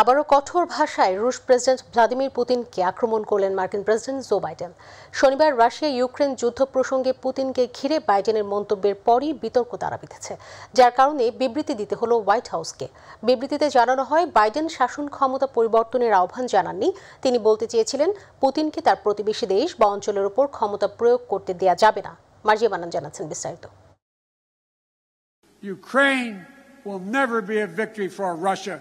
আবারও কঠোর ভাষায় রুশ প্রেসিডেন্ট ভ্লাদিমির পুতিনকে আক্রমণ করলেন মার্কিন প্রেসিডেন্ট জো বাইডেন। শনিবার রাশিয়া ইউক্রেন যুদ্ধ প্রসঙ্গে পুতিনকে ঘিরে বাইডেনের মন্তব্যের পরই বিতর্ক তারা বিঁধেছে, যার কারণে বিবৃতি দিতে হলো হোয়াইট হাউসকে। বিবৃতিতে জানানো হয়, বাইডেন শাসন ক্ষমতা পরিবর্তনের আহ্বান জানাননি। তিনি বলতে চেয়েছিলেন, পুতিনকে তার প্রতিবেশী দেশ বা অঞ্চলের উপর ক্ষমতা প্রয়োগ করতে দেয়া যাবে না। মার্জিয়া মানান জানাচ্ছেন বিস্তারিত। Ukraine will never be a victory for Russia.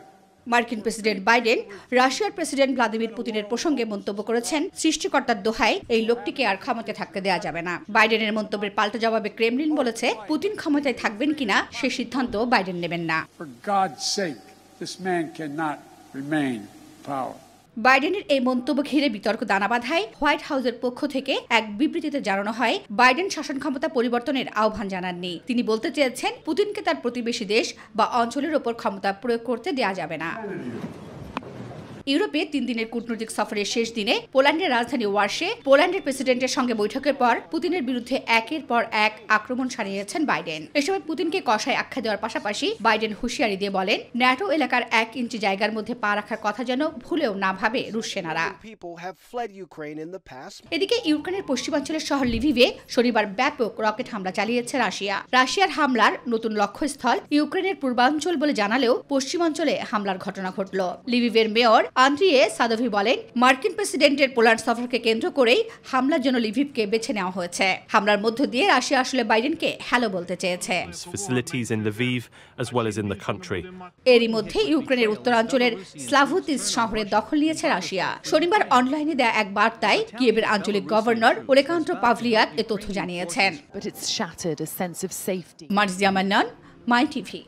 মার্কিন প্রেসিডেন্ট বাইডেন, রাশিয়ার প্রেসিডেন্ট ভ্লাদিমির পুতিনের প্রসঙ্গে মন্তব্য করেছেন সৃষ্টিকর্তার দোহায় এই লোকটিকে আর ক্ষমতায় থাকতে দেওয়া যাবে না। বাইডেনের মন্তব্যের পাল্টা জবাবে ক্রেমলিন বলেছে, পুতিন ক্ষমতায় থাকবেন কিনা সে সিদ্ধান্ত বাইডেন নেবেন না। বাইডেনের এই মন্তব্য ঘিরে বিতর্ক দানা বাঁধায়। হোয়াইট হাউসের পক্ষ থেকে এক বিবৃতিতে জানানো হয়, বাইডেন শাসন ক্ষমতা পরিবর্তনের আহ্বান জানাননি। তিনি বলতে চেয়েছেন, পুতিনকে তার প্রতিবেশী দেশ বা অঞ্চলের ওপর ক্ষমতা প্রয়োগ করতে দেয়া যাবে না। ইউরোপে তিন দিনের কূটনৈতিক সফরের শেষ দিনে পোল্যান্ডের রাজধানী ওয়ার্শে পোল্যান্ডের প্রেসিডেন্টের সঙ্গে বৈঠকের পর পুতিনের বিরুদ্ধে একের পর এক আক্রমণ সারিয়েছেন বাইডেন। এ সময় পুতিনকে কষায় আখ্যা দেওয়ার পাশাপাশি বাইডেন হুঁশিয়ারি দিয়ে বলেন ন্যাটো এলাকার এক ইঞ্চি জায়গার মধ্যে পা রাখার কথা যেন ভুলেও না ভাবে রুশ সেনারা. এদিকে ইউক্রেনের পশ্চিমাঞ্চলের শহর লিভিভে শনিবার ব্যাপক রকেট হামলা চালিয়েছে রাশিয়া। রাশিয়ার হামলার নতুন লক্ষ্যস্থল ইউক্রেনের পূর্বাঞ্চল বলে জানালেও পশ্চিমাঞ্চলে হামলার ঘটনা ঘটল। লিভিভের মেয়র আন্দ্রিয়ে সাদভি বলেন মার্কিন প্রেসিডেন্টের পোল্যান্ড সফরকে কেন্দ্র করেই হামলার জন্য লিভিভকে বেছে নেওয়া হয়েছে। হামলার মধ্য দিয়ে রাশিয়া আসলে বাইডেনকে হ্যালো বলতে চেয়েছে. এরই মধ্যে ইউক্রেনের উত্তরাঞ্চলের স্লাভুতিস শহরের দখল নিয়েছে রাশিয়া। শনিবার অনলাইনে দেয়া এক বার্তায় কিয়েভের আঞ্চলিক গভর্নর ওলেকান্ত্র পাভলিয়াক এ তথ্য জানিয়েছেন। Marzia Mannan my TV.